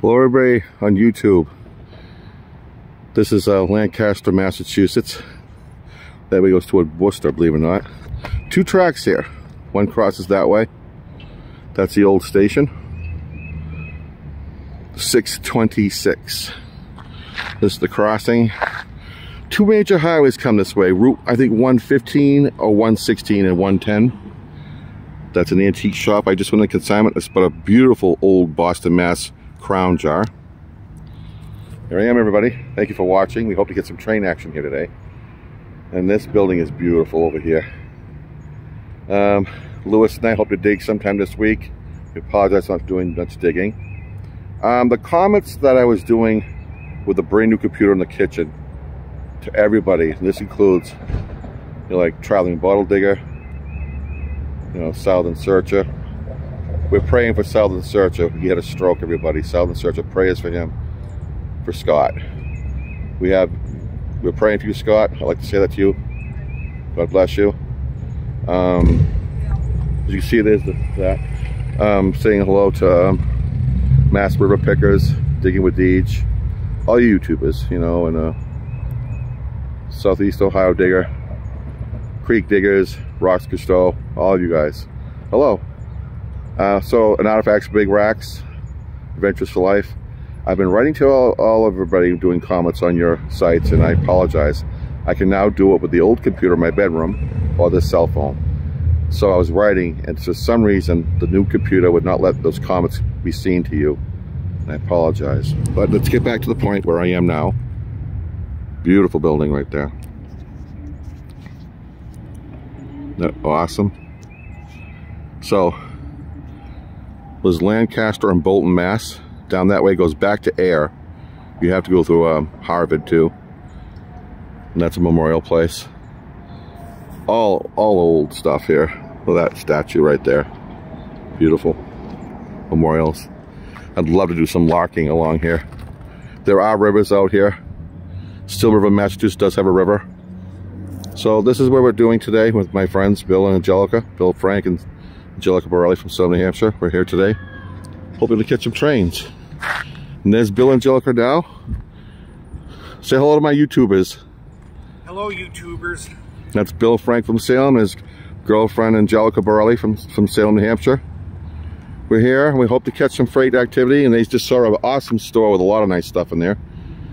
Hello everybody on YouTube. This is uh, Lancaster, Massachusetts. That way goes toward Worcester, believe it or not. Two tracks here. One crosses that way. That's the old station. 626. This is the crossing. Two major highways come this way. Route, I think 115 or 116 and 110. That's an antique shop. I just went to consignment. It's but a beautiful old Boston, Mass crown jar. Here I am, everybody. Thank you for watching. We hope to get some train action here today. And this building is beautiful over here. Um, Lewis and I hope to dig sometime this week. We apologize for not doing much digging. Um, the comments that I was doing with the brand new computer in the kitchen to everybody, and this includes you know, like traveling bottle digger, you know, Southern Searcher. We're praying for Southern Searcher. He had a stroke, everybody. Southern Searcher, prayers for him, for Scott. We have, we're praying for you, Scott. I'd like to say that to you. God bless you. Um, as you see, there's the, that. Um, saying hello to um, Mass River Pickers, Digging with Deej, all you YouTubers, you know, and uh, Southeast Ohio Digger, Creek Diggers, Rocks Cousteau, all of you guys. Hello. Uh, so, an Artifacts Big Racks, Adventures for Life. I've been writing to all, all everybody doing comments on your sites, and I apologize. I can now do it with the old computer in my bedroom or this cell phone. So I was writing, and for some reason, the new computer would not let those comments be seen to you. I apologize. But let's get back to the point where I am now. Beautiful building right there. awesome? So, was Lancaster and Bolton, Mass. Down that way goes back to Ayer. You have to go through um, Harvard too. And that's a memorial place. All, all old stuff here. At that statue right there. Beautiful. Memorials. I'd love to do some larking along here. There are rivers out here. Still River, Massachusetts does have a river. So this is what we're doing today with my friends Bill and Angelica, Bill Frank and Angelica Borelli from Southern New Hampshire. We're here today, hoping to catch some trains. And there's Bill and Angelica now. Say hello to my YouTubers. Hello, YouTubers. That's Bill Frank from Salem, his girlfriend Angelica Borelli from, from Salem, New Hampshire. We're here, and we hope to catch some freight activity, and they just saw an awesome store with a lot of nice stuff in there.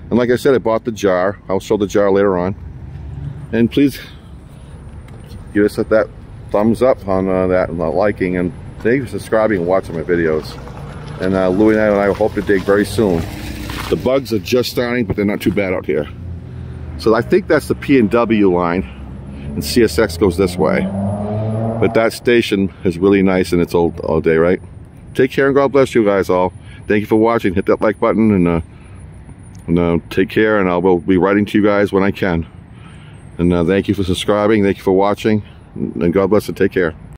And like I said, I bought the jar. I'll show the jar later on. And please give us that thumbs up on uh, that and liking. And thank you for subscribing and watching my videos. And uh, Louie and I, and I hope to dig very soon. The bugs are just starting, but they're not too bad out here. So I think that's the P&W line. And CSX goes this way. But that station is really nice and it's old all day, right? Take care and God bless you guys all. Thank you for watching. Hit that like button and, uh, and uh, take care. And I will be writing to you guys when I can. And uh, thank you for subscribing. Thank you for watching. And God bless and take care.